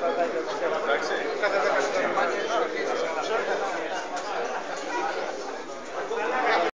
会場ま白松